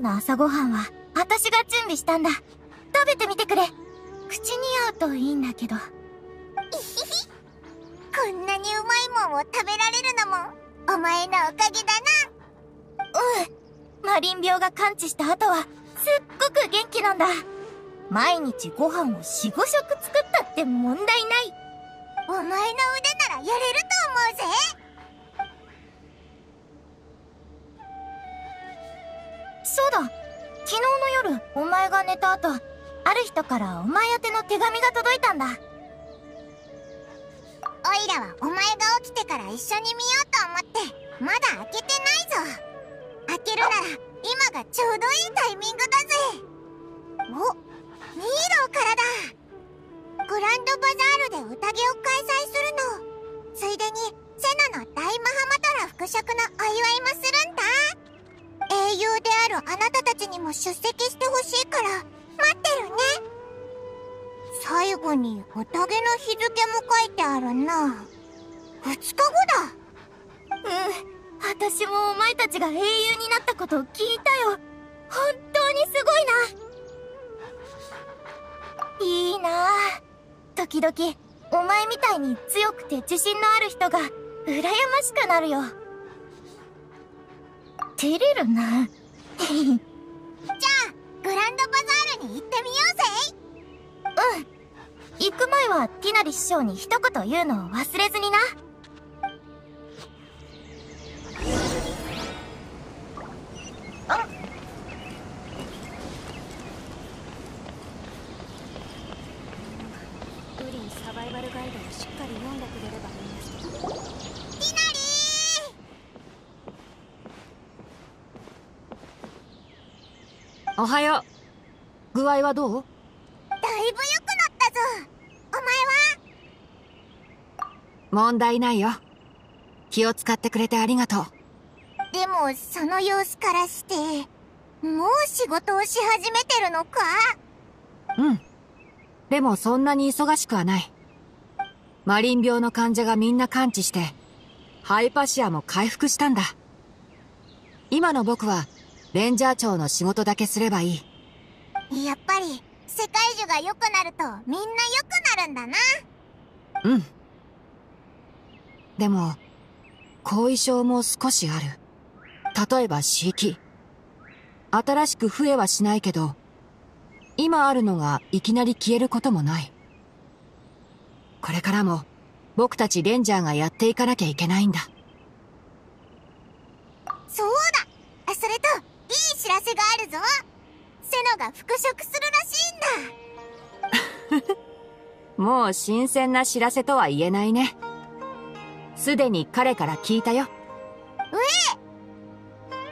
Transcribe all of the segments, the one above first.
の朝ごはんは、私が準備したんだ。食べてみてくれ。口に合うといいんだけど。いひひ。こんなにうまいもんを食べられるのも、お前のおかげだな。うん。マリン病が完治した後は、すっごく元気なんだ。毎日ご飯を4、5食作ったって問題ない。お前の腕ならやれると思うぜ。お前が寝た後、ある人からお前宛ての手紙が届いたんだ。おいらはお前が起きてから一緒に見ようと思って、まだ開けてないぞ。開けるなら、今がちょうどいいタイミングだぜ。お、ミーローからだ。グランドバザールで宴を開催するの。ついでに、セナの大マハマタラ復職のお祝いもするんだ。英雄であるあなたたちにも出席してほしいから、待ってるね。最後に宴の日付も書いてあるな。2日後だ。うん。私もお前たちが英雄になったことを聞いたよ。本当にすごいな。いいな時々、お前みたいに強くて自信のある人が、羨ましくなるよ。照れるな。じゃあ、グランドバザールに行ってみようぜうん。行く前はティナリ師匠に一言言うのを忘れずにな。おはよう。具合はどう？だいぶ良くなったぞ。お前は？問題ないよ。気を使ってくれてありがとう。でも、その様子からして、もう仕事をし始めてるのか？うん。でもそんなに忙しくはない。マリン病の患者がみんな完治して、ハイパシアも回復したんだ。今の僕はレンジャー長の仕事だけすればいい。やっぱり、世界樹が良くなるとみんな良くなるんだな。うん。でも、後遺症も少しある。例えば刺激。新しく増えはしないけど、今あるのがいきなり消えることもない。これからも僕たちレンジャーがやっていかなきゃいけないんだ。そうらせがあるぞセノが復職するらしいんだ もう新鮮な知らせとは言えないね。すでに彼から聞いたよ。え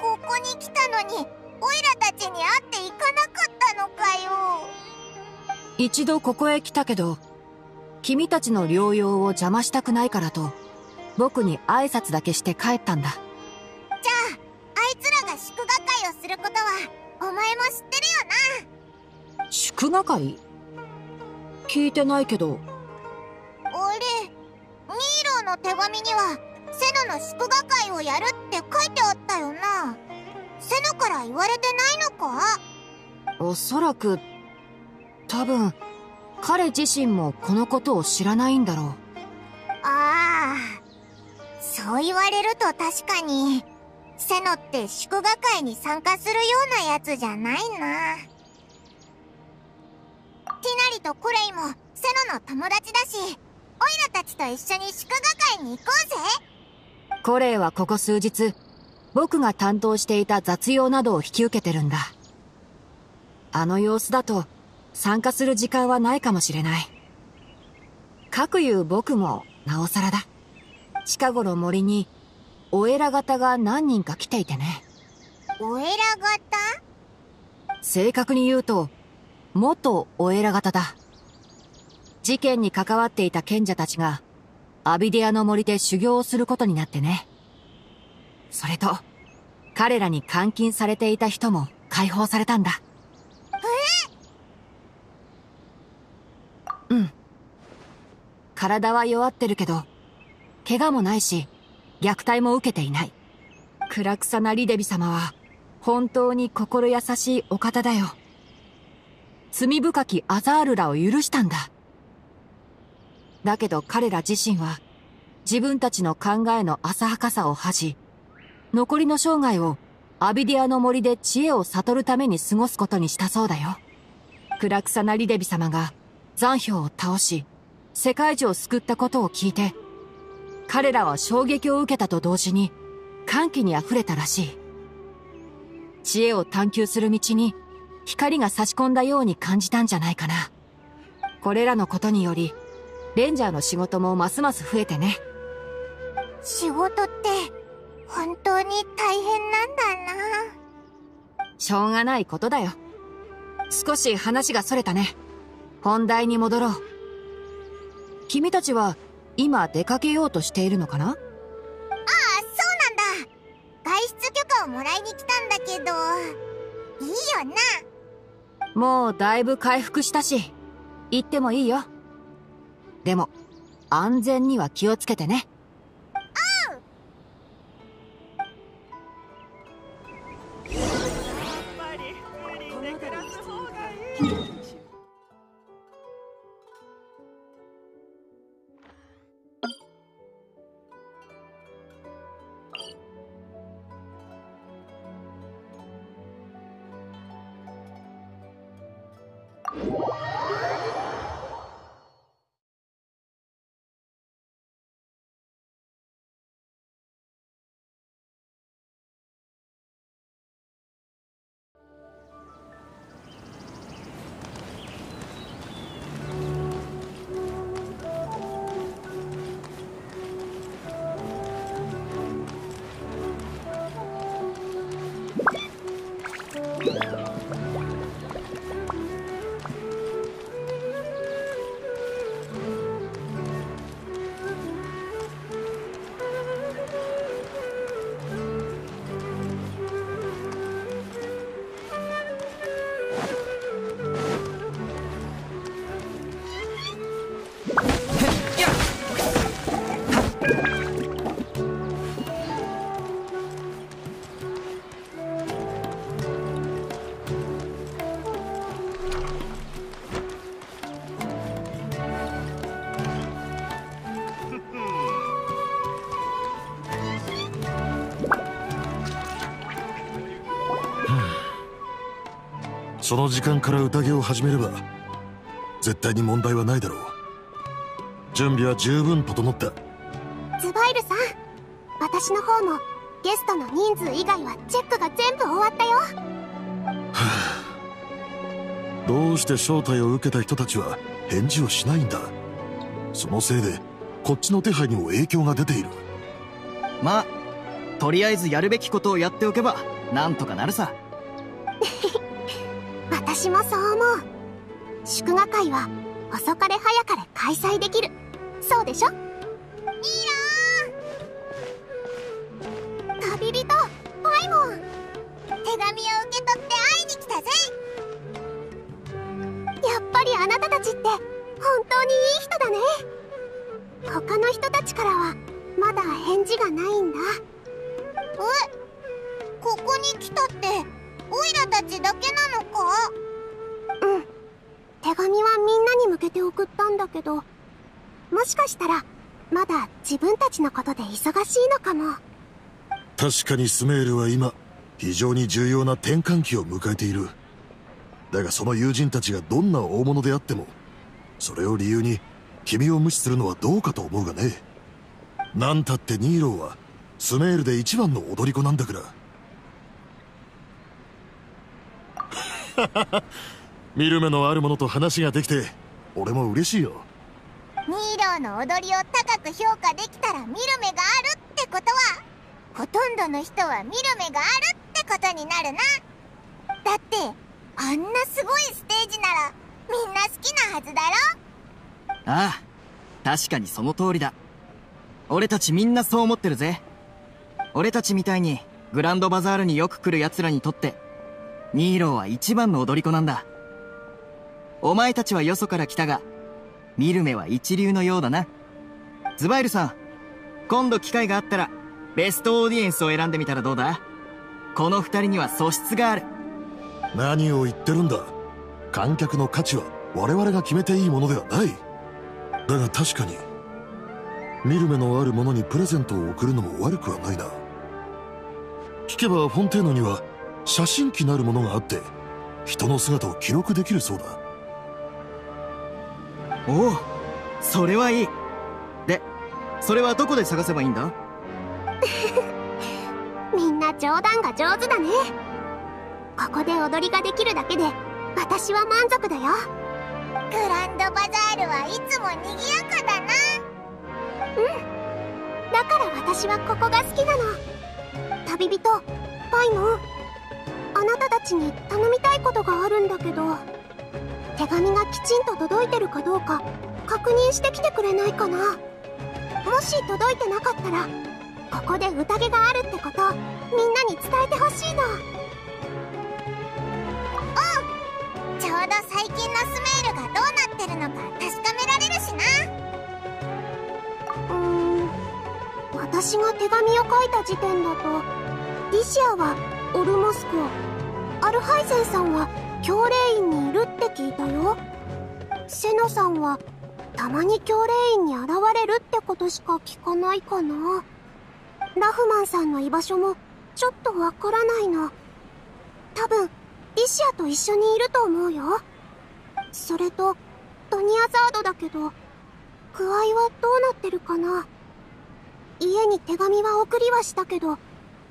ここに来たのに、オイラたちに会っていかなかったのかよ。一度ここへ来たけど、君たちの療養を邪魔したくないからと、僕に挨拶だけして帰ったんだ。前も知ってるよな。祝賀会聞いてないけど。俺ミーローの手紙にはセノの祝賀会をやるって書いてあったよな。セノから言われてないのか？おそらく多分彼自身もこのことを知らないんだろう。ああそう言われると確かにセノって祝賀会に参加するようなやつじゃないな。ティナリとコレイもセノの友達だし、オイラたちと一緒に祝賀会に行こうぜコレイはここ数日、僕が担当していた雑用などを引き受けてるんだ。あの様子だと参加する時間はないかもしれない。かくいう僕もなおさらだ。近頃森にお偉方が何人か来ていてね。お偉方正確に言うと、元お偉方だ。事件に関わっていた賢者たちが、アビデアの森で修行をすることになってね。それと、彼らに監禁されていた人も解放されたんだ。え？うん。体は弱ってるけど、怪我もないし、虐待も受けていない。クラクサナ・リデビ様は、本当に心優しいお方だよ。罪深きアザールらを許したんだ。だけど彼ら自身は、自分たちの考えの浅はかさを恥じ、残りの生涯をアビディアの森で知恵を悟るために過ごすことにしたそうだよ。暗草なリデビ様が残氷を倒し、世界中を救ったことを聞いて、彼らは衝撃を受けたと同時に歓喜に溢れたらしい。知恵を探求する道に光が差し込んだように感じたんじゃないかな。これらのことにより、レンジャーの仕事もますます増えてね。仕事って本当に大変なんだな。しょうがないことだよ。少し話がそれたね。本題に戻ろう。君たちは今出かけようとしているのかな？ああ、そうなんだ。外出許可をもらいに来たんだけど、いいよな。もうだいぶ回復したし、行ってもいいよ。でも、安全には気をつけてね。その時間から宴を始めれば絶対に問題はないだろう。準備は十分整った。ズバイルさん私の方もゲストの人数以外はチェックが全部終わったよ。は あどうして招待を受けた人たちは返事をしないんだ？そのせいでこっちの手配にも影響が出ている。まあとりあえずやるべきことをやっておけばなんとかなるさ私もそう思う。祝賀会は遅かれ早かれ開催できる。そうでしょ？いいな。旅人パイモン手紙を受け取って会いに来たぜ。やっぱりあなたたちって本当にいい人だね。他の人たちからはまだ返事がないんだ。え？ここに来たってオイラたちだけなのか？手紙はみんなに向けて送ったんだけどもしかしたらまだ自分たちのことで忙しいのかも。確かにスメールは今非常に重要な転換期を迎えている。だがその友人たちがどんな大物であってもそれを理由に君を無視するのはどうかと思うがね。何たってニーローはスメールで一番の踊り子なんだから。見る目のあるものと話ができて俺も嬉しいよ。ニーローの踊りを高く評価できたら見る目があるってことはほとんどの人は見る目があるってことになるな。だってあんなすごいステージならみんな好きなはずだろ？ああ確かにその通りだ。俺たちみんなそう思ってるぜ。俺たちみたいにグランドバザールによく来る奴らにとってニーローは一番の踊り子なんだお前たちはよそから来たが、見る目は一流のようだな。ズバイルさん、今度機会があったら、ベストオーディエンスを選んでみたらどうだ？この二人には素質がある。何を言ってるんだ？観客の価値は我々が決めていいものではない。だが確かに見る目のある者にプレゼントを贈るのも悪くはないな。聞けばフォンテーノには写真機なるものがあって人の姿を記録できるそうだ。おおそれはいい。でそれはどこで探せばいいんだ？みんな冗談が上手だね。ここで踊りができるだけで私は満足だよ。グランドバザールはいつも賑やかだな。うん。だから私はここが好きなの。旅人パイモン。あなたたちに頼みたいことがあるんだけど手紙がきちんと届いてるかどうか確認してきてくれないかな。もし届いてなかったらここで宴があるってことみんなに伝えてほしいのおうちょうど最近のスメールがどうなってるのか確かめられるしな。うーん私が手紙を書いた時点だとリシアはオルモスコアルハイゼンさんは教霊院にいるって聞いたよ。セノさんはたまに教霊院に現れるってことしか聞かないかな。ラフマンさんの居場所もちょっとわからないの。多分リシアと一緒にいると思うよ。それとドニアザードだけど具合はどうなってるかな。家に手紙は送りはしたけど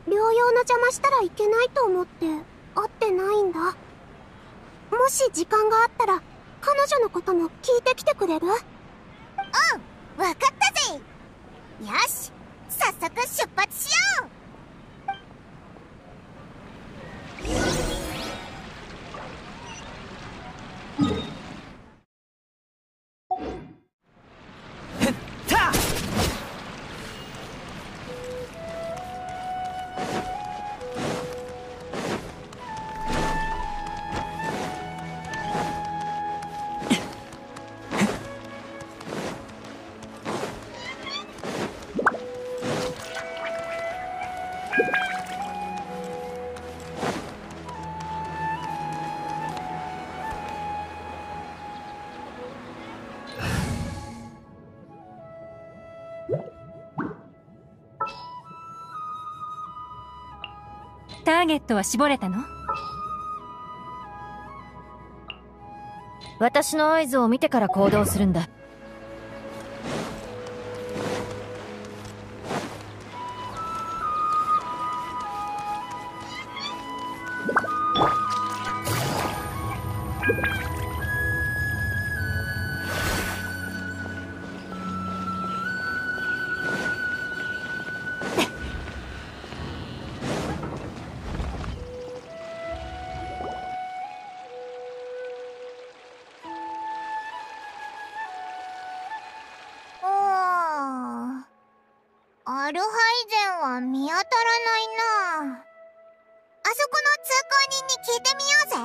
療養の邪魔したらいけないと思って会ってないんだ。もし時間があったら彼女のことも聞いてきてくれる？うんわかったぜ。よし早速出発しよう。ターゲットは絞れたの？私の合図を見てから行動するんだ。そこの通行人に聞いてみようぜ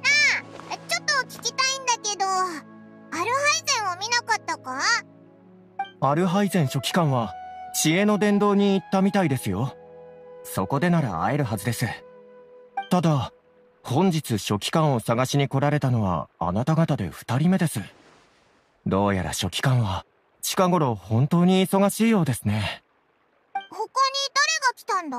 なあちょっと聞きたいんだけどアルハイゼンを見なかったか？アルハイゼン書記官は知恵の殿堂に行ったみたいですよ。そこでなら会えるはずです。ただ、本日書記官を探しに来られたのはあなた方で二人目です。どうやら書記官は近頃本当に忙しいようですね。他に誰が来たんだ？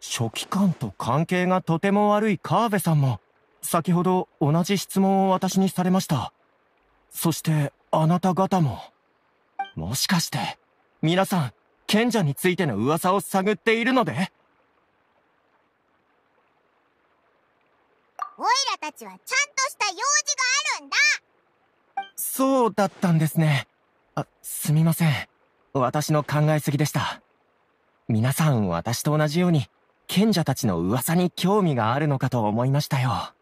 書記官と関係がとても悪い川辺さんも先ほど同じ質問を私にされました。そしてあなた方も。もしかして皆さん賢者についての噂を探っているので？オイラたちはちゃんとした用事があるんだそうだったんですね。あ、すみません。私の考えすぎでした。皆さん私と同じように賢者たちの噂に興味があるのかと思いましたよ。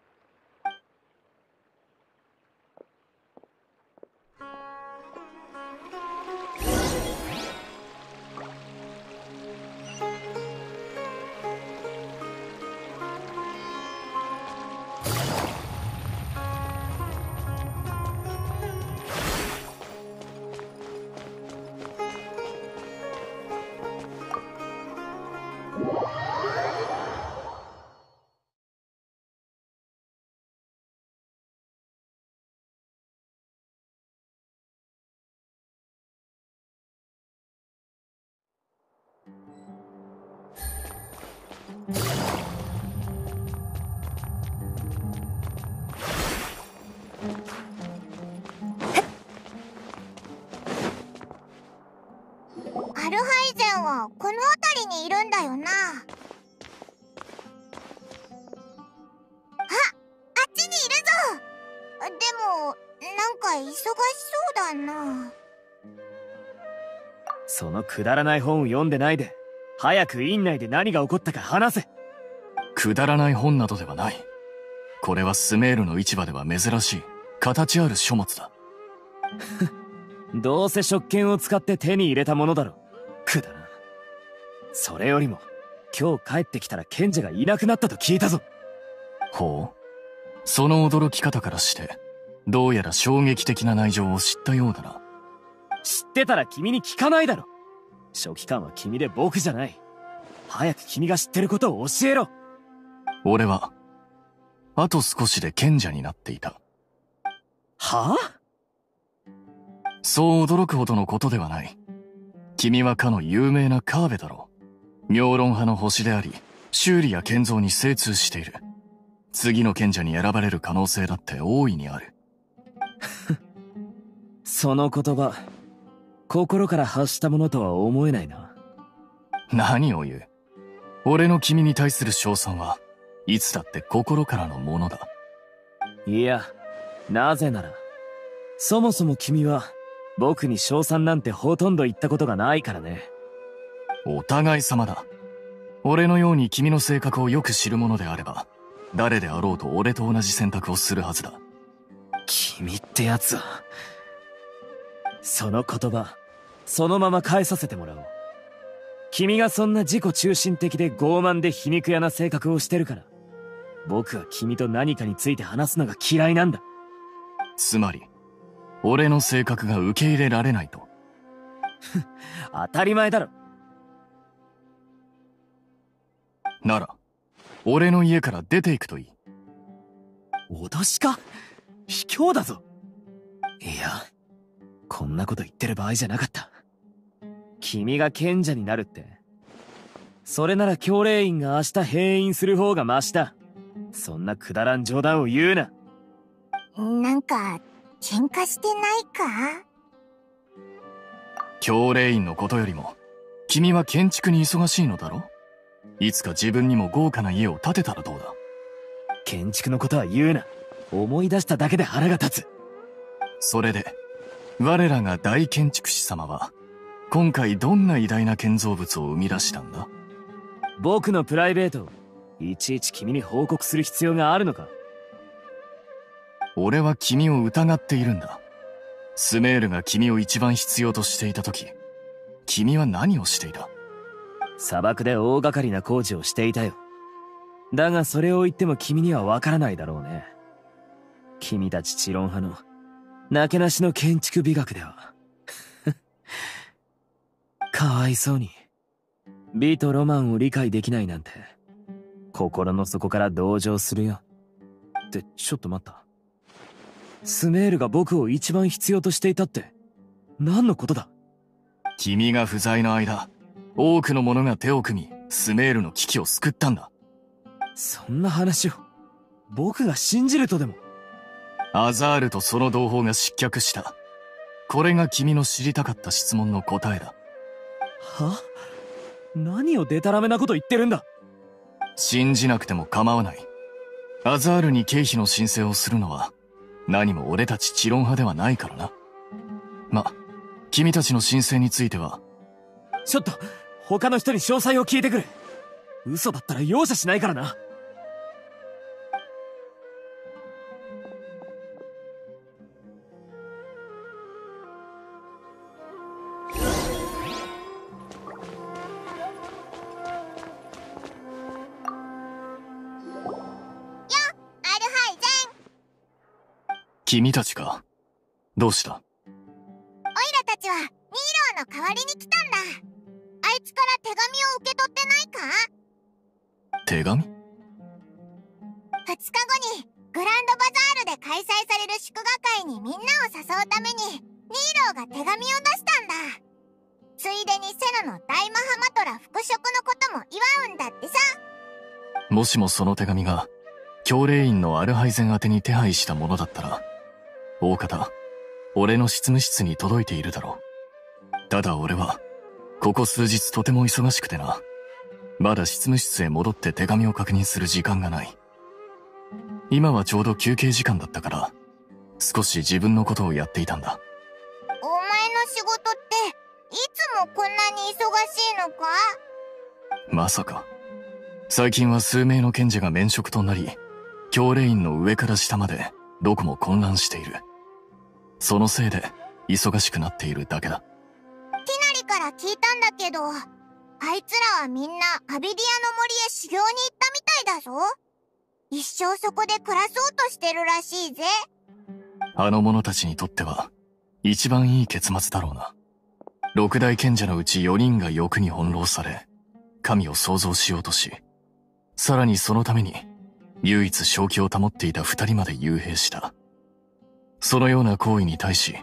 アルハイゼンはこの辺りにいるんだよな。ああっちにいるぞ。でもなんか忙しそうだな。そのくだらない本を読んでないで早く院内で何が起こったか話せ。くだらない本などではない。これはスメールの市場では珍しい形ある書物だ。どうせ食券を使って手に入れたものだろくだらんそれよりも今日帰ってきたら賢者がいなくなったと聞いたぞ。ほう。その驚き方からしてどうやら衝撃的な内情を知ったようだな。知ってたら君に聞かないだろ。書記官は君で僕じゃない。早く君が知ってることを教えろ。俺はあと少しで賢者になっていた。はあ？そう驚くほどのことではない君はかの有名なカーベだろう。妙論派の星であり修理や建造に精通している。次の賢者に選ばれる可能性だって大いにある。その言葉心から発したものとは思えないな。何を言う？俺の君に対する称賛はいつだって心からのものだ。いやなぜならそもそも君は僕に称賛なんてほとんど言ったことがないからね。お互い様だ。俺のように君の性格をよく知る者であれば誰であろうと俺と同じ選択をするはずだ。君ってやつはその言葉そのまま返させてもらおう。君がそんな自己中心的で傲慢で皮肉屋な性格をしてるから僕は君と何かについて話すのが嫌いなんだ。つまり俺の性格が受け入れられないと。当たり前だろ。なら俺の家から出ていくといい。脅しか？卑怯だぞ。いやこんなこと言ってる場合じゃなかった。君が賢者になるって。それなら教令員が明日閉院する方がマシだ。そんなくだらん冗談を言うな。なんか喧嘩してないか？教令員のことよりも君は建築に忙しいのだろ？いつか自分にも豪華な家を建てたらどうだ？建築のことは言うな。思い出しただけで腹が立つ。それで我らが大建築士様は今回どんな偉大な建造物を生み出したんだ？僕のプライベートをいちいち君に報告する必要があるのか？俺は君を疑っているんだ。スメールが君を一番必要としていた時君は何をしていた？砂漠で大掛かりな工事をしていたよ。だがそれを言っても君にはわからないだろうね。君たちチロン派のなけなしの建築美学では。かわいそうに美とロマンを理解できないなんて心の底から同情するよ。ってちょっと待った。スメールが僕を一番必要としていたって何のことだ？君が不在の間多くの者が手を組みスメールの危機を救ったんだ。そんな話を僕が信じるとでも？アザールとその同胞が失脚した。これが君の知りたかった質問の答えだ。は？何をデタラメなこと言ってるんだ？信じなくても構わない。アザールに経費の申請をするのは何も俺たち知論派ではないからな。ま君たちの申請については。ちょっと他の人に詳細を聞いてくる。嘘だったら容赦しないからな。君たちかどうした？オイラたちはニーローの代わりに来たんだ。あいつから手紙を受け取ってないか？手紙？2日後にグランドバザールで開催される祝賀会にみんなを誘うためにニーローが手紙を出したんだ。ついでにセナの大マハマトラ復職のことも祝うんだってさ。もしもその手紙が、教令員のアルハイゼン宛てに手配したものだったら、大方、俺の執務室に届いているだろう。ただ俺は、ここ数日とても忙しくてな。まだ執務室へ戻って手紙を確認する時間がない。今はちょうど休憩時間だったから、少し自分のことをやっていたんだ。お前の仕事って、いつもこんなに忙しいのか？まさか。最近は数名の賢者が免職となり、教令員の上から下までどこも混乱している。そのせいで忙しくなっているだけだ。ティナリから聞いたんだけど、あいつらはみんなアビディアの森へ修行に行ったみたいだぞ。一生そこで暮らそうとしてるらしいぜ。あの者たちにとっては、一番いい結末だろうな。六大賢者のうち四人が欲に翻弄され、神を創造しようとし、さらにそのために、唯一正気を保っていた二人まで幽閉した。そのような行為に対し、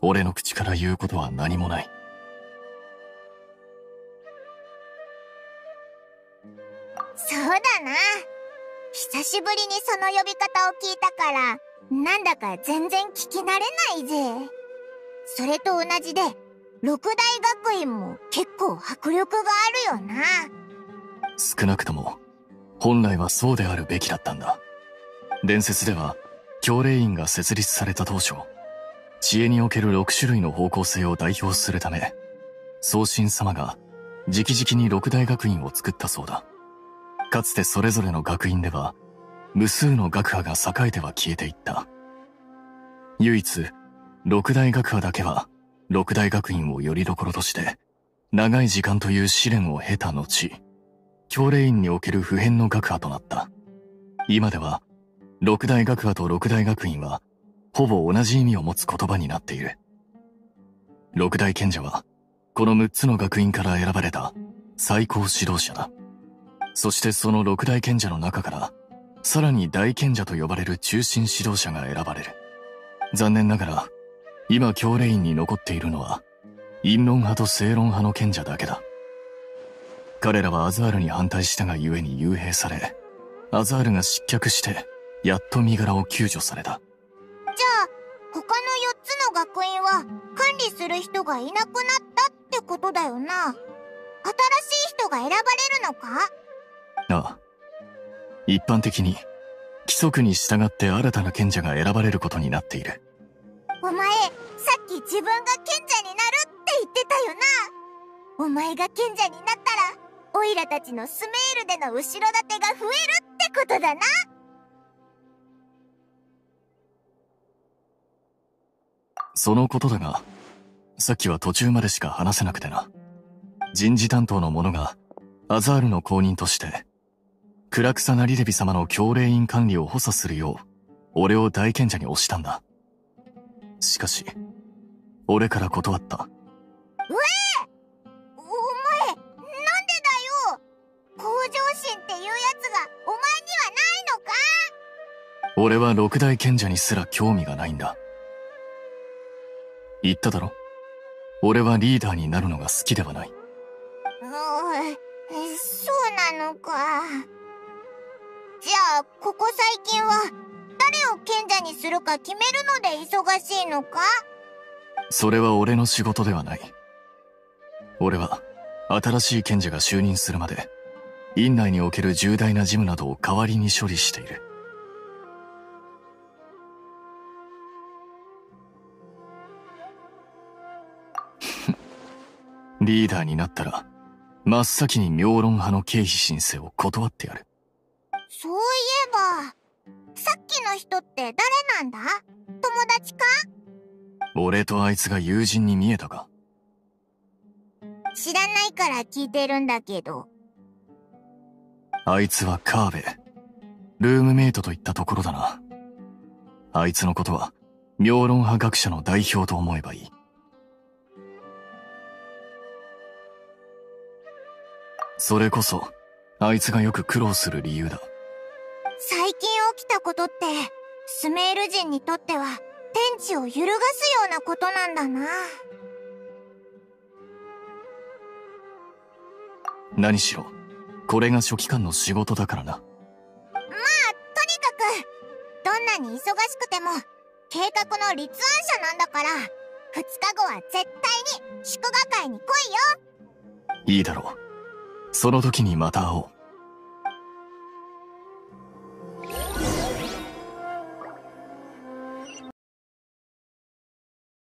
俺の口から言うことは何もない。そうだな。久しぶりにその呼び方を聞いたから、なんだか全然聞き慣れないぜ。それと同じで、六大学院も結構迫力があるよな。少なくとも、本来はそうであるべきだったんだ。伝説では、教令院が設立された当初、知恵における6種類の方向性を代表するため、宗神様が直々に六大学院を作ったそうだ。かつてそれぞれの学院では、無数の学派が栄えては消えていった。唯一、六大学派だけは、六大学院をよりどころとして、長い時間という試練を経た後、教令院における普遍の学派となった。今では、六大学派と六大学院は、ほぼ同じ意味を持つ言葉になっている。六大賢者は、この6つの学院から選ばれた最高指導者だ。そしてその六大賢者の中から、さらに大賢者と呼ばれる中心指導者が選ばれる。残念ながら、今教令院に残っているのは、陰論派と正論派の賢者だけだ。彼らはアザールに反対したがゆえに幽閉され、アザールが失脚して、やっと身柄を救助された。じゃあ、他の4つの学院は管理する人がいなくなったってことだよな。新しい人が選ばれるのか？ああ。一般的に、規則に従って新たな賢者が選ばれることになっている。お前、さっき自分が賢者になるって言ってたよな。お前が賢者になったら、オイラたちのスメールでの後ろ盾が増えるってことだな。そのことだが、さっきは途中までしか話せなくてな。人事担当の者が、アザールの公認として、ク草なりレビ様の教令員管理を補佐するよう、俺を大賢者に押したんだ。しかし、俺から断った。うえお前、なんでだよ向上心っていうやつがお前にはないのか？俺は六大賢者にすら興味がないんだ。言っただろ？俺はリーダーになるのが好きではない。そうなのか。じゃあ、ここ最近は、誰を賢者にするか決めるので忙しいのか？それは俺の仕事ではない。俺は、新しい賢者が就任するまで、院内における重大な事務などを代わりに処理している。リーダーになったら、真っ先に妙論派の経費申請を断ってやる。そういえば、さっきの人って誰なんだ？友達か？俺とあいつが友人に見えたか？知らないから聞いてるんだけど。あいつはカーベ。ルームメイトといったところだな。あいつのことは、妙論派学者の代表と思えばいい。それこそ、あいつがよく苦労する理由だ。最近起きたことって、スメール人にとっては、天地を揺るがすようなことなんだな。何しろ、これが書記官の仕事だからな。まあ、とにかく、どんなに忙しくても、計画の立案者なんだから、2日後は絶対に祝賀会に来いよいいだろう。その時にまた会おう。